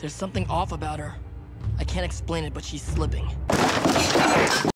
There's something off about her. I can't explain it, but she's slipping.